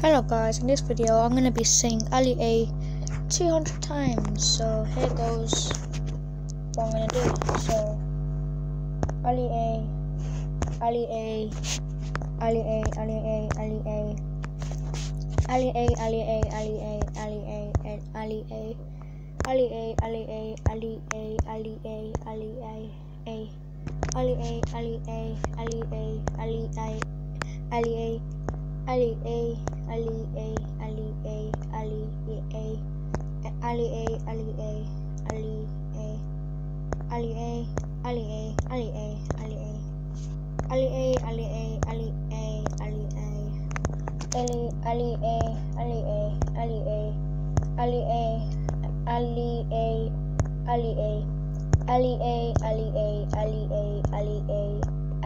Hello guys, in this video I'm going to be saying Ali A 200 times. So here goes what I'm going to do. So Ali A, Ali A, Ali A, Ali A, Ali A, Ali A, Ali A, Ali A, Ali A, Ali A, Ali A, Ali A, Ali A, Ali A, Ali A, A, Ali A, Ali A, Ali A, Ali A, Ali A. Ali A, Ali A, Ali A, Ali A, Ali A, Ali A, Ali A, Ali A, Ali A, Ali A, Ali A, Ali A, Ali A, Ali A, Ali A, Ali Ali A, Ali A, Ali A, Ali A, Ali A, Ali A, Ali A, Ali A, Ali A, Ali A,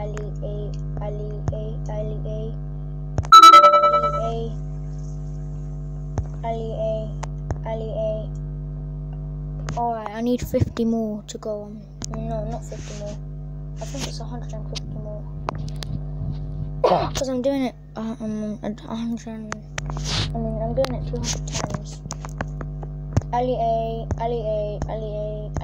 Ali A, Ali A, Ali A. Ali A, Ali A, Ali A. Alright, I need 50 more to go on. No, not 50 more. I think it's 150 more. Because I'm doing it uh, um, 100. I mean, I'm doing it 200 times. Ali A, Ali A, Ali A, Ali A,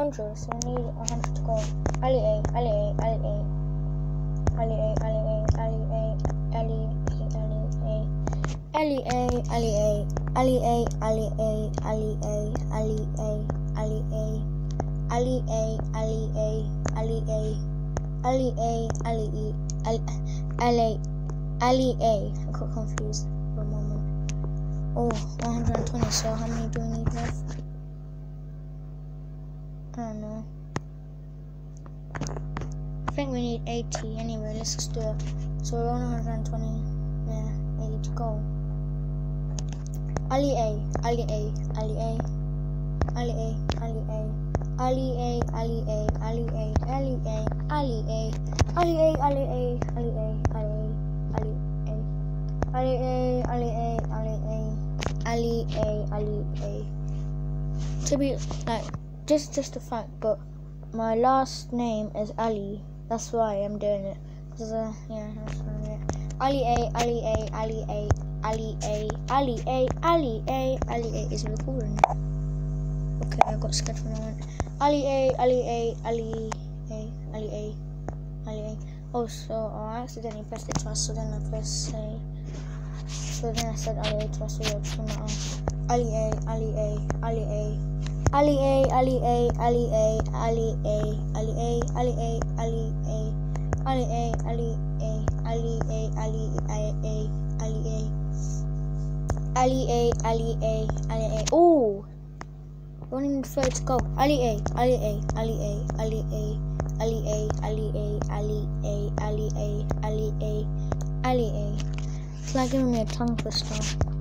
100, so we need 100 to go. Ali A, Ali A, Ali A. Ali A, Ali A, Ali A, Ali A, Ali A. Ali A, Ali A, Ali A, Ali A, Ali A, Ali A. Ali A, Ali A, Ali A. Ali A, Ali E, Ali, Ali A. I got confused for a moment. Oh, 120, so how many do we need left? I don't know. I think we need 80 anyway. Let's just do it. So we're on 120. Yeah, 80 to go. Ali A, Ali A, Ali A, Ali A, Ali A, Ali A, Ali A, Ali A, Ali A, Ali A, Ali A, Ali A, Ali A, Ali A, Ali A, Ali A, Ali A, Ali A, Ali A. Ali A. To be like is just a fact, but my last name is Ali. That's why I'm doing it. Cause uh, yeah, that's why it. Ali A, Ali A, Ali A, Ali A, Ali A, Ali A, Ali A is recording. Okay, I got scared for a moment. Ali A, Ali A, Ali A, Ali A, Ali A. Oh, so oh, I accidentally pressed it twice, so then I pressed A. So then I said Ali A twice, so it's not Ali A, Ali A, Ali A. Ali A, Ali A, Ali A, Ali A, Ali A, Ali A, Ali A, Ali A, Ali A, Ali A, Ali A, Ali A, Ali A, Ali A, Ali A. Oh, running third to go. Ali A, Ali A, Ali A, Ali A, Ali A, Ali A, Ali A, Ali A, Ali A, Ali A. It's like giving me a tongue twister.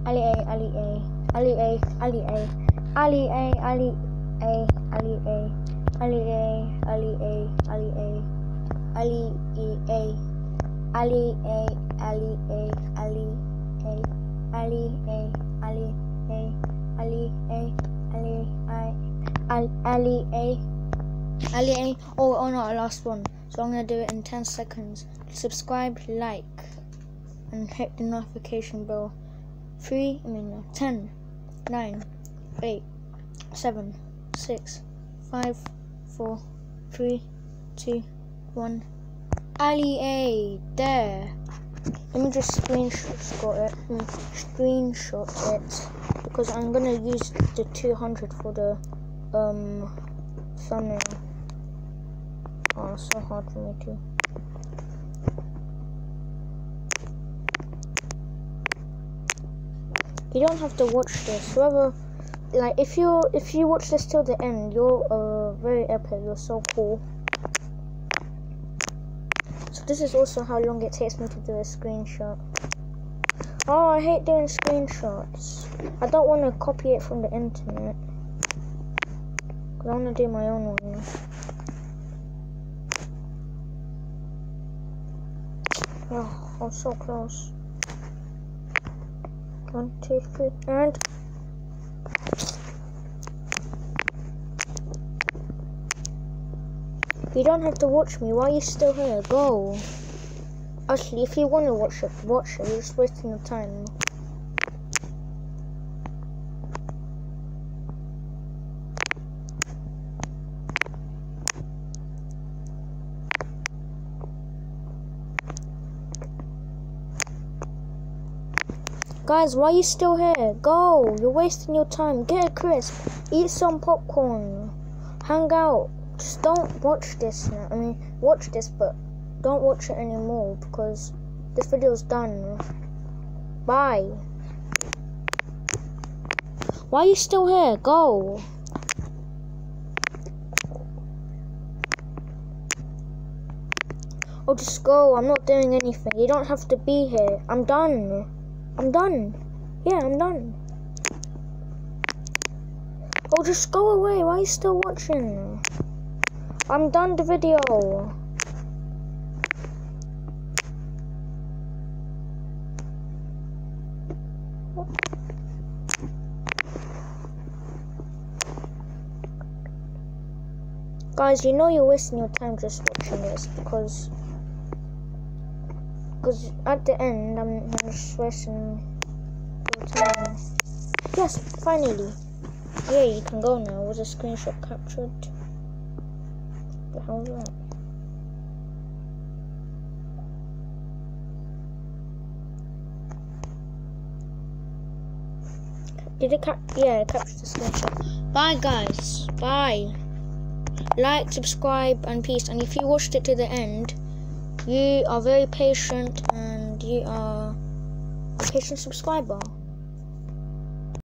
Ali A, Ali A, Ali A, Ali A. Ali A, Ali A, Ali A, Ali A, Ali A, Ali A, Ali E A, Ali A, Ali A, Ali A, Ali A, Ali A, Ali A, Ali I, Ali A, Ali A. Oh, oh no, last one. So I'm gonna do it in 10 seconds. Subscribe, like, and hit the notification bell. Three, I mean, no, 10, 9, 8, 7, Six, five, four, three, two, one. Ali A, there. Let me just screenshot it. Screenshot it because I'm gonna use the 200 for the um thumbnail. Oh, so hard for me to. You don't have to watch this. Whoever, like, if you if you watch this till the end, you're uh, very epic. You're so cool. So this is also how long it takes me to do a screenshot. Oh, I hate doing screenshots. I don't want to copy it from the internet. Cause I want to do my own one. Oh, I was so close. One, two, three, and you don't have to watch me. Why are you still here? Go. Actually, if you want to watch it, watch it. You're just wasting your time. Guys, why are you still here? Go! You're wasting your time. Get a crisp. Eat some popcorn. Hang out. Just don't watch this now. I mean, watch this, but don't watch it anymore because this video's done. Bye. Why are you still here? Go. Oh, just go. I'm not doing anything. You don't have to be here. I'm done. I'm done. Yeah, I'm done. Oh, just go away. Why are you still watching? I'm done the video. Guys, you know you're wasting your time just watching this because because at the end I'm your time. Yes, finally. Yeah, you can go now. Was a screenshot captured? The hell is that? Did it cap? Yeah, it captured the screenshot. Bye, guys. Bye. Like, subscribe, and peace. And if you watched it to the end, you are very patient and you are a patient subscriber.